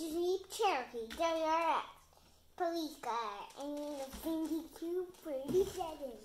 Jeep Cherokee WRX police car and a Vindy Q37.